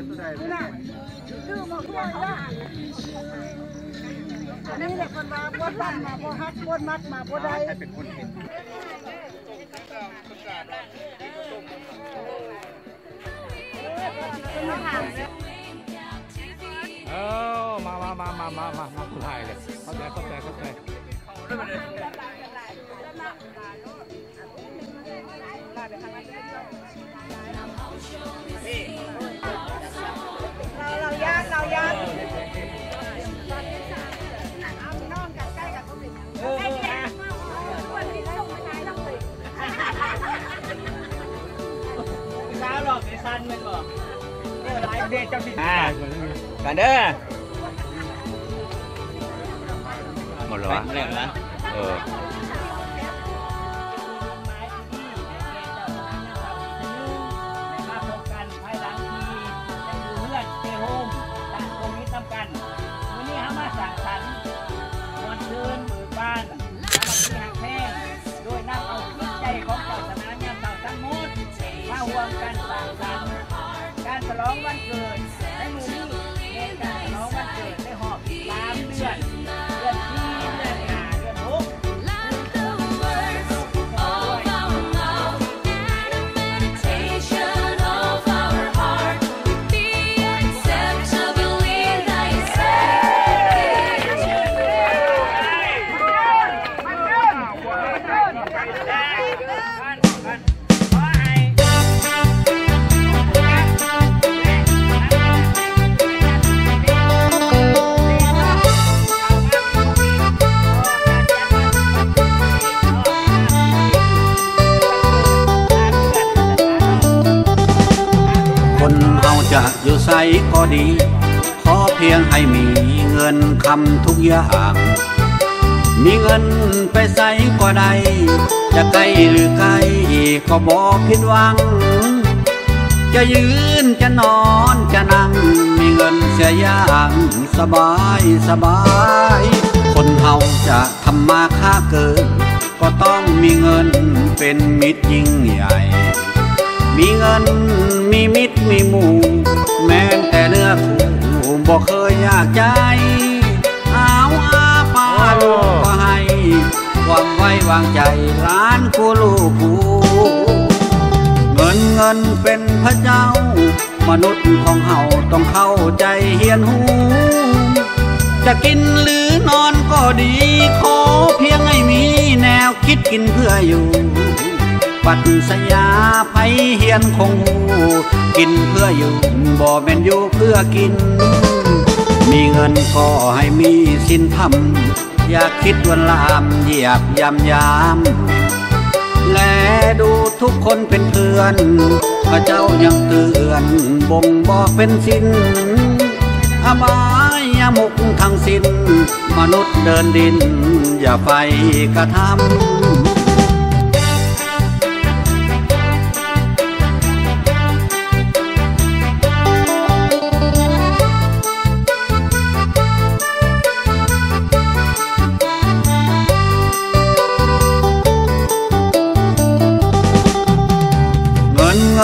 นนี้แหละคนมาบ่ตั้งมาบ่ฮักบ่มัดมาบ่ได้เห็นเออมามามามามามามาคุณไทยเลยเข้าใจเข้าใจเข้าใจเอาหรอกไอ้ซันมันบอกเออหลายเดชจำผิดอ่ากันเด้อหมดแล้ววะเรื่องนะเออ ห่วงกันสั่งสรรค์การฉลองวันเกิดในมือนี้ จะอยู่ใสก็ดี ขอเพียงให้มีเงินคำทุกอย่าง มีเงินไปใส่ก็ได้ จะไกลหรือไกลก็บอกผิดหวัง จะยืนจะนอนจะนั่ง มีเงินเสียอย่างสบายสบาย คนเฮาจะทำมาค้าเกิน ก็ต้องมีเงินเป็นมิตรยิ่งใหญ่ มีเงินมีมิตรมีหมู่แม้แต่เนื้อคู่บอกเคยอยากใจเอาอาปาลูกก็ให้ความไว้วางใจล้านกูลูกกูเงินเงินเป็นพระเจ้า มนุษย์ของเฮาต้องเข้าใจเฮียนหู จะกินหรือนอนก็ดี ขอเพียงให้มีแนวคิดกินเพื่ออยู่ ปัตสยาไผเฮียนคงหูกินเพื่ออยู่บ่แม่นอยู่เพื่อกิน มีเงินก็ให้มีสินธรรม อย่าคิดวันลามเหยียบยำยามแลดูทุกคนเป็นเพื่อนพระเจ้ายังเตือนบ่งบอกเป็นสินอบายมุกทั้งสิ้น มนุษย์เดินดิน อย่าไปกระทำ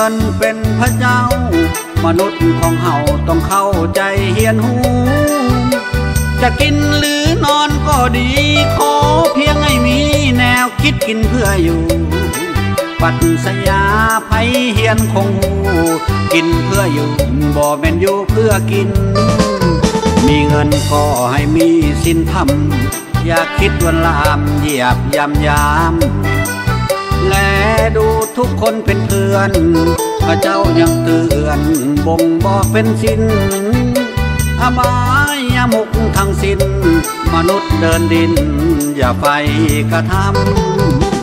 นเงินเป็นพระเจ้า มนุษย์ของเฮาต้องเข้าใจเฮียนหู จะกินหรือนอนก็ดี ขอเพียงให้มีแนวคิดกินเพื่ออยู่ ปัตสยาไผเฮียนคงหูกินเพื่ออยู่บ่แม่นอยู่เพื่อกิน มีเงินก็ให้มีสินธรรม อย่าคิดวันลามเหยียบยำยาม แลดูทุกคนเป็นเพื่อนพระเจ้ายังเตือนบ่งบอกเป็นสินอบายมุกทั้งสิ้น มนุษย์เดินดิน อย่าไปกระทำ